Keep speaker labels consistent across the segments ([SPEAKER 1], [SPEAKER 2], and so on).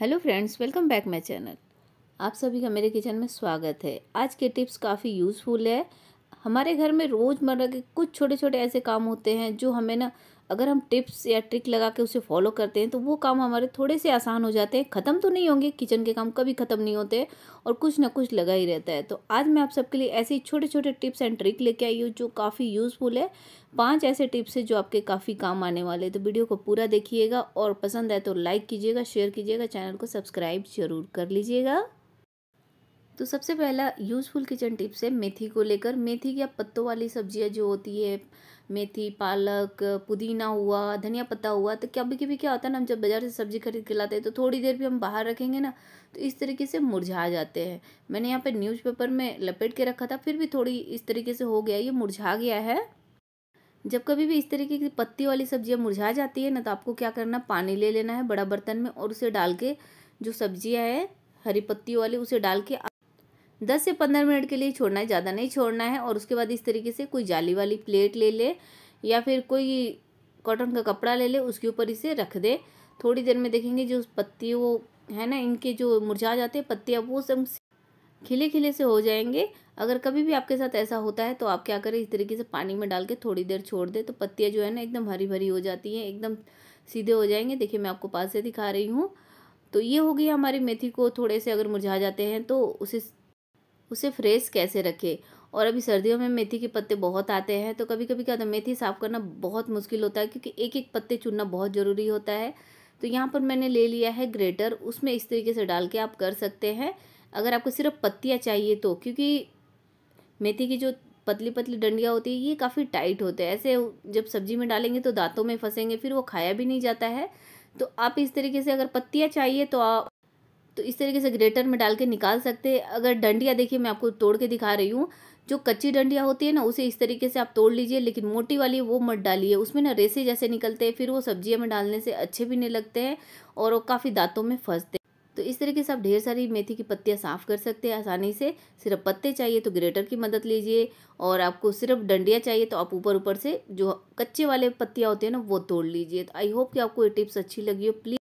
[SPEAKER 1] Hello friends, welcome back my channel. आप सभी का मेरे किचन में स्वागत है। आज के टिप्स काफ़ी यूज़फुल है। हमारे घर में रोज़मर्रा के कुछ छोटे छोटे ऐसे काम होते हैं जो हमें ना अगर हम टिप्स या ट्रिक लगा के उसे फॉलो करते हैं तो वो काम हमारे थोड़े से आसान हो जाते हैं। ख़त्म तो नहीं होंगे, किचन के काम कभी ख़त्म नहीं होते और कुछ ना कुछ लगा ही रहता है। तो आज मैं आप सबके लिए ऐसे ही छोटे छोटे टिप्स एंड ट्रिक लेके आई हूँ, जो काफ़ी यूज़फुल है। पाँच ऐसे टिप्स है जो आपके काफ़ी काम आने वाले तो वीडियो को पूरा देखिएगा और पसंद आए तो लाइक कीजिएगा, शेयर कीजिएगा, चैनल को सब्सक्राइब ज़रूर कर लीजिएगा। तो सबसे पहला यूज़फुल किचन टिप्स है मेथी को लेकर। मेथी या पत्तों वाली सब्ज़ियाँ जो होती है, मेथी, पालक, पुदीना हुआ, धनिया पत्ता हुआ तो कभी कभी क्या होता है ना, हम जब बाज़ार से सब्ज़ी खरीद के लाते हैं तो थोड़ी देर भी हम बाहर रखेंगे ना तो इस तरीके से मुरझा जाते हैं। मैंने यहाँ पे न्यूज़पेपर में लपेट के रखा था, फिर भी थोड़ी इस तरीके से हो गया, ये मुरझा गया है। जब कभी भी इस तरीके की पत्ती वाली सब्ज़ियाँ मुरझा जाती है ना तो आपको क्या करना, पानी ले लेना है बड़ा बर्तन में और उसे डाल के जो सब्ज़ियाँ है, हरी पत्ती वाली, उसे डाल के दस से पंद्रह मिनट के लिए छोड़ना है, ज़्यादा नहीं छोड़ना है और उसके बाद इस तरीके से कोई जाली वाली प्लेट ले ले या फिर कोई कॉटन का कपड़ा ले ले, उसके ऊपर इसे रख दे। थोड़ी देर में देखेंगे जो पत्ती वो है ना, इनके जो मुरझा जाते हैं पत्तियाँ वो सब खिले खिले से हो जाएँगे। अगर कभी भी आपके साथ ऐसा होता है तो आप क्या करें, इस तरीके से पानी में डाल के थोड़ी देर छोड़ दे तो पत्तियाँ जो है ना एकदम हरी भरी हो जाती हैं, एकदम सीधे हो जाएँगे। देखिए, मैं आपको पास से दिखा रही हूँ। तो ये हो गई हमारी मेथी को थोड़े से अगर मुरझा जाते हैं तो उसे उसे फ्रेश कैसे रखें? और अभी सर्दियों में मेथी के पत्ते बहुत आते हैं तो कभी कभी क्या होता है, मेथी साफ़ करना बहुत मुश्किल होता है, क्योंकि एक एक पत्ते चुनना बहुत ज़रूरी होता है। तो यहाँ पर मैंने ले लिया है ग्रेटर, उसमें इस तरीके से डाल के आप कर सकते हैं। अगर आपको सिर्फ़ पत्तियाँ चाहिए तो क्योंकि मेथी की जो पतली पतली डंडियाँ होती है, ये काफ़ी टाइट होते हैं। ऐसे जब सब्ज़ी में डालेंगे तो दांतों में फंसेंगे, फिर वो खाया भी नहीं जाता है। तो आप इस तरीके से अगर पत्तियाँ चाहिए तो आप तो इस तरीके से ग्रेटर में डाल के निकाल सकते हैं। अगर डंडिया देखिए, मैं आपको तोड़ के दिखा रही हूँ। जो कच्ची डंडिया होती है ना, उसे इस तरीके से आप तोड़ लीजिए, लेकिन मोटी वाली वो मत डालिए। उसमें ना रेसे जैसे निकलते हैं, फिर वो सब्जियों में डालने से अच्छे भी नहीं लगते हैं और वो काफ़ी दांतों में फंसते तो इस तरीके से आप ढेर सारी मेथी की पत्तियाँ साफ़ कर सकते हैं आसानी से। सिर्फ़ पत्ते चाहिए तो ग्रेटर की मदद लीजिए और आपको सिर्फ़ डंडिया चाहिए तो आप ऊपर ऊपर से जो कच्चे वाले पत्तियाँ होती हैं ना, वो तोड़ लीजिए। तो आई होप कि आपको ये टिप्स अच्छी लगी हो। प्लीज़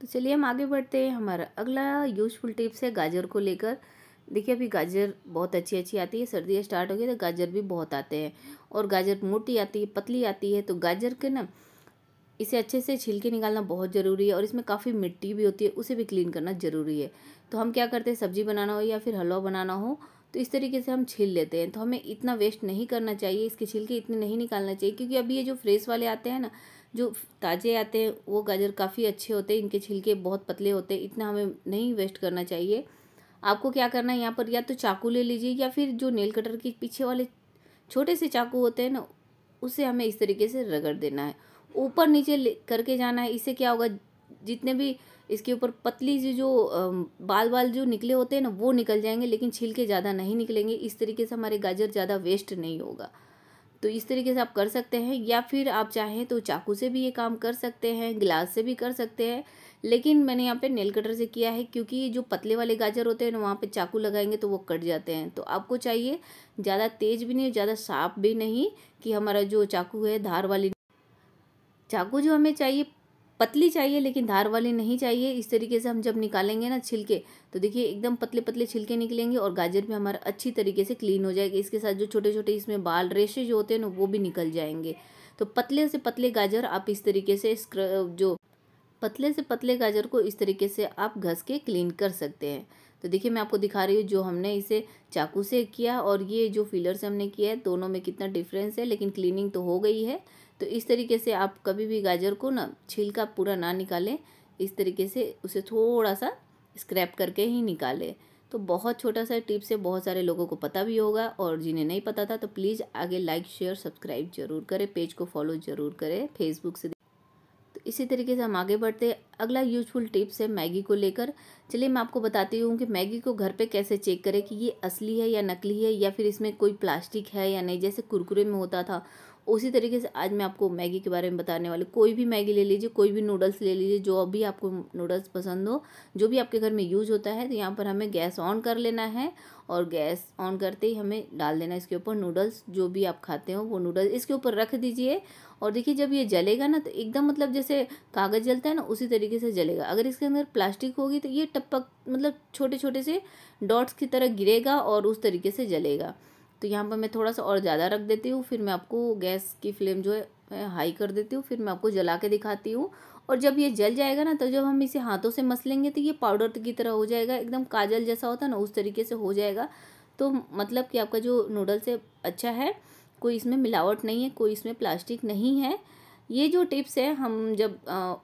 [SPEAKER 1] तो चलिए हम आगे बढ़ते हैं हमारा अगला यूजफुल टिप्स है गाजर को लेकर। देखिए अभी गाजर बहुत अच्छी अच्छी आती है, सर्दियाँ स्टार्ट हो गई तो गाजर भी बहुत आते हैं। और गाजर मोटी आती है, पतली आती है तो गाजर के ना इसे अच्छे से छिलके निकालना बहुत ज़रूरी है और इसमें काफ़ी मिट्टी भी होती है, उसे भी क्लीन करना ज़रूरी है। तो हम क्या करते हैं, सब्ज़ी बनाना हो या फिर हलवा बनाना हो तो इस तरीके से हम छील लेते हैं। तो हमें इतना वेस्ट नहीं करना चाहिए, इसके छिलके इतने नहीं निकालना चाहिए, क्योंकि अभी ये जो फ्रेश वाले आते हैं ना जो ताज़े आते हैं, वो गाजर काफ़ी अच्छे होते हैं, इनके छिलके बहुत पतले होते हैं, इतना हमें नहीं वेस्ट करना चाहिए। आपको क्या करना है यहाँ पर? या तो चाकू ले लीजिए या फिर जो नेल कटर के पीछे वाले छोटे से चाकू होते हैं ना, उसे हमें इस तरीके से रगड़ देना है। ऊपर नीचे करके जाना है, इससे क्या होगा? जितने भी इसके ऊपर पतली सी जो बाल बाल जो निकले होते हैं ना, वो निकल जाएँगे, लेकिन छिलके ज़्यादा नहीं निकलेंगे। इस तरीके से हमारे गाजर ज़्यादा वेस्ट नहीं होगा। तो इस तरीके से आप कर सकते हैं, या फिर आप चाहें तो चाकू से भी ये काम कर सकते हैं, गिलास से भी कर सकते हैं, लेकिन मैंने यहाँ पे नेल कटर से किया है क्योंकि जो पतले वाले गाजर होते हैं ना, वहाँ पे चाकू लगाएँगे तो वो कट जाते हैं। तो आपको चाहिए ज़्यादा तेज़ भी नहीं, ज़्यादा साफ़ भी नहीं कि हमारा जो चाकू है, धार वाली, चाकू जो हमें चाहिए पतली चाहिए, लेकिन धार वाली नहीं चाहिए। इस तरीके से हम जब निकालेंगे ना छिलके तो देखिए, एकदम पतले पतले छिलके निकलेंगे और गाजर भी हमारा अच्छी तरीके से क्लीन हो जाएगा। इसके साथ जो छोटे छोटे इसमें बाल रेशे जो होते हैं ना, वो भी निकल जाएँगे। तो पतले से पतले गाजर आप इस तरीके से जो पतले से पतले गाजर को इस तरीके से आप घस के क्लीन कर सकते हैं। तो देखिए, मैं आपको दिखा रही हूँ जो हमने इसे चाकू से किया और ये जो फिलर से हमने किया है, दोनों में कितना डिफरेंस है, लेकिन क्लीनिंग तो हो गई है। तो इस तरीके से आप कभी भी गाजर को ना छिलका पूरा ना निकालें। इस तरीके से उसे थोड़ा सा स्क्रैप करके ही निकालें। तो बहुत छोटा सा टिप्स है बहुत सारे लोगों को पता भी होगा और जिन्हें नहीं पता था तो प्लीज़ आगे लाइक शेयर सब्सक्राइब ज़रूर करें। पेज को फॉलो ज़रूर करें। फेसबुक से तो इसी तरीके से हम आगे बढ़ते अगला यूजफुल टिप्स है मैगी को लेकर। चलिए मैं आपको बताती हूँ कि मैगी को घर पे कैसे चेक करें कि ये असली है या नकली है या फिर इसमें कोई प्लास्टिक है या नहीं। जैसे कुरकुरे में होता था उसी तरीके से आज मैं आपको मैगी के बारे में बताने वाली कोई भी मैगी ले लीजिए, कोई भी नूडल्स ले लीजिए, जो अभी आपको नूडल्स पसंद हो, जो भी आपके घर में यूज़ होता है तो यहाँ पर हमें गैस ऑन कर लेना है और गैस ऑन करते ही हमें डाल देना इसके ऊपर नूडल्स जो भी आप खाते हो, वो नूडल्स इसके ऊपर रख दीजिए। और देखिए, जब ये जलेगा ना तो एकदम मतलब जैसे कागज़ जलता है ना, उसी तरीके से जलेगा। अगर इसके अंदर प्लास्टिक होगी तो ये टपक मतलब छोटे छोटे से डॉट्स की तरह गिरेगा और उस तरीके से जलेगा। तो यहाँ पर मैं थोड़ा सा और ज़्यादा रख देती हूँ, फिर मैं आपको गैस की फ्लेम जो है, हाई कर देती हूँ, फिर मैं आपको जला के दिखाती हूँ। और जब ये जल जाएगा ना तो जब हम इसे हाथों से मसलेंगे तो ये पाउडर की तरह हो जाएगा, एकदम काजल जैसा होता है ना, उस तरीके से हो जाएगा। तो मतलब कि आपका जो नूडल्स है अच्छा है, कोई इसमें मिलावट नहीं है, कोई इसमें प्लास्टिक नहीं है। ये जो टिप्स है, हम जब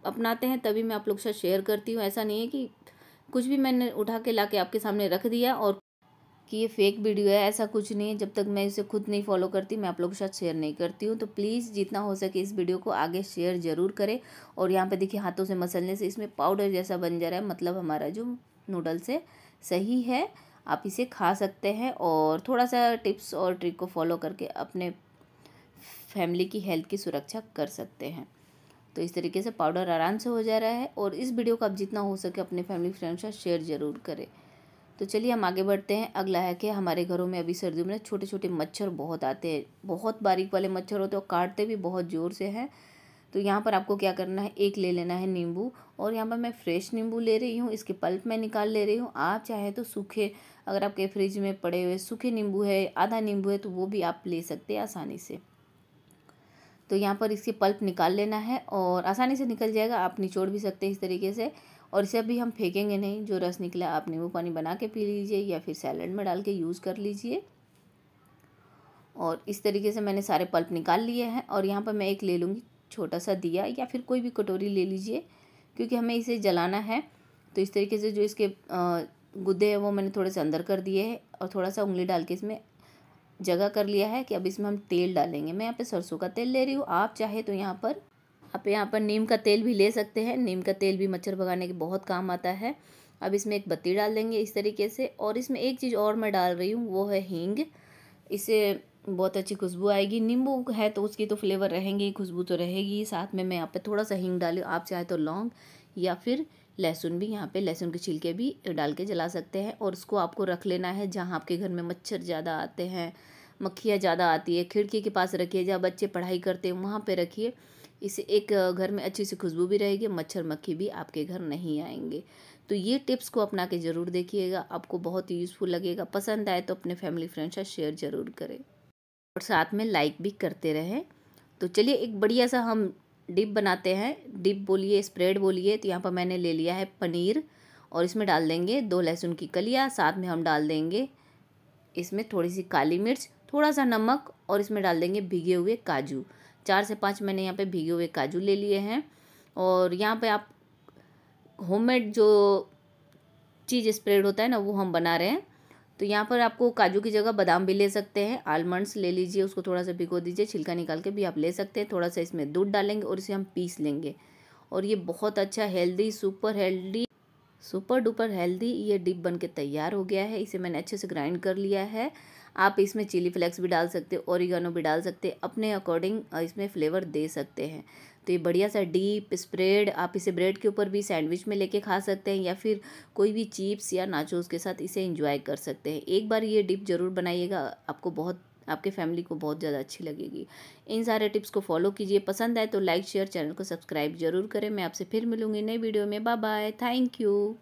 [SPEAKER 1] अपनाते हैं, तभी मैं आप लोग से शेयर करती हूँ। ऐसा नहीं है कि कुछ भी मैंने उठा के ला के आपके सामने रख दिया और कि ये फेक वीडियो है, ऐसा कुछ नहीं है। जब तक मैं इसे खुद नहीं फॉलो करती, मैं आप लोगों के साथ शेयर नहीं करती हूँ। तो प्लीज़ जितना हो सके इस वीडियो को आगे शेयर ज़रूर करें। और यहाँ पे देखिए हाथों से मसलने से इसमें पाउडर जैसा बन जा रहा है। मतलब हमारा जो नूडल्स है सही है, आप इसे खा सकते हैं। और थोड़ा सा टिप्स और ट्रिक को फॉलो करके अपने फैमिली की हेल्थ की सुरक्षा कर सकते हैं। तो इस तरीके से पाउडर आराम से हो जा रहा है। और इस वीडियो को आप जितना हो सके अपने फैमिली फ्रेंड्स के साथ शेयर ज़रूर करें। तो चलिए हम आगे बढ़ते हैं। अगला है कि हमारे घरों में अभी सर्दियों में छोटे छोटे मच्छर बहुत आते हैं। बहुत बारीक वाले मच्छर होते हैं और काटते भी बहुत ज़ोर से हैं। तो यहाँ पर आपको क्या करना है? एक ले लेना है नींबू और यहाँ पर मैं फ्रेश नींबू ले रही हूँ। इसके पल्प मैं निकाल ले रही हूँ। आप चाहे तो सूखे, अगर आपके फ्रिज में पड़े हुए सूखे नींबू है, आधा नींबू है तो वो भी आप ले सकते हैं आसानी से। तो यहाँ पर इसके पल्प निकाल लेना है और आसानी से निकल जाएगा। आप निचोड़ भी सकते हैं इस तरीके से। और इसे अभी हम फेंकेंगे नहीं। जो रस निकला आप नींबू पानी बना के पी लीजिए या फिर सैलड में डाल के यूज़ कर लीजिए। और इस तरीके से मैंने सारे पल्प निकाल लिए हैं और यहाँ पर मैं एक ले लूँगी छोटा सा दिया या फिर कोई भी कटोरी ले लीजिए, क्योंकि हमें इसे जलाना है। तो इस तरीके से जो इसके गुद्दे हैं, वो मैंने थोड़े से अंदर कर दिए हैं और थोड़ा सा उंगली डाल के इसमें जगह कर लिया है कि अब इसमें हम तेल डालेंगे। मैं यहाँ पे सरसों का तेल ले रही हूँ। आप चाहे तो यहाँ पर आप यहाँ पर नीम का तेल भी ले सकते हैं। नीम का तेल भी मच्छर भगाने के बहुत काम आता है। अब इसमें एक बत्ती डाल देंगे इस तरीके से और इसमें एक चीज़ और मैं डाल रही हूँ, वो है हींग। इसे बहुत अच्छी खुशबू आएगी। नींबू है तो उसकी तो फ्लेवर रहेंगी, खुशबू तो रहेगी। साथ में मैं यहाँ पे थोड़ा सा हींग डाली, आप चाहे तो लौंग या फिर लहसुन भी यहाँ पे, लहसुन के छिलके भी डाल के जला सकते हैं और उसको आपको रख लेना है जहाँ आपके घर में मच्छर ज़्यादा आते हैं, मक्खियाँ ज़्यादा आती है, खिड़की के पास रखिए, जहाँ बच्चे पढ़ाई करते हैं वहाँ पर रखिए। इससे एक घर में अच्छी सी खुशबू भी रहेगी, मच्छर मक्खी भी आपके घर नहीं आएँगे। तो ये टिप्स को अपना के ज़रूर देखिएगा, आपको बहुत यूज़फुल लगेगा। पसंद आए तो अपने फैमिली फ्रेंड्स साथ शेयर ज़रूर करें। और साथ में लाइक भी करते रहें। तो चलिए एक बढ़िया सा हम डिप बनाते हैं। डिप बोलिए, स्प्रेड बोलिए तो यहाँ पर मैंने ले लिया है पनीर और इसमें डाल देंगे दो लहसुन की कलिया, साथ में हम डाल देंगे इसमें थोड़ी सी काली मिर्च, थोड़ा सा नमक और इसमें डाल देंगे भीगे हुए काजू। चार से पाँच मैंने यहाँ पे भीगे हुए काजू ले लिए हैं। और यहाँ पे आप होममेड जो चीज़ स्प्रेड होता है ना, वो हम बना रहे हैं। तो यहाँ पर आपको काजू की जगह बादाम भी ले सकते हैं आलमंड्स ले लीजिए, उसको थोड़ा सा भिगो दीजिए, छिलका निकाल के भी आप ले सकते हैं। थोड़ा सा इसमें दूध डालेंगे और इसे हम पीस लेंगे। और ये बहुत अच्छा healthy super healthy super duper healthy ये डिप बन के तैयार हो गया है। इसे मैंने अच्छे से ग्राइंड कर लिया है। आप इसमें चिली फ्लेक्स भी डाल सकते हो, ओरिगानो भी डाल सकते हैं, अपने अकॉर्डिंग इसमें फ्लेवर दे सकते हैं। तो ये बढ़िया सा डीप स्प्रेड, आप इसे ब्रेड के ऊपर भी सैंडविच में लेके खा सकते हैं या फिर कोई भी चिप्स या नाचोस के साथ इसे इंजॉय कर सकते हैं। एक बार ये डिप ज़रूर बनाइएगा, आपको बहुत, आपके फैमिली को बहुत ज़्यादा अच्छी लगेगी। इन सारे टिप्स को फॉलो कीजिए, पसंद आए तो लाइक, शेयर, चैनल को सब्सक्राइब ज़रूर करें। मैं आपसे फिर मिलूँगी नई वीडियो में। Bye bye, thank you.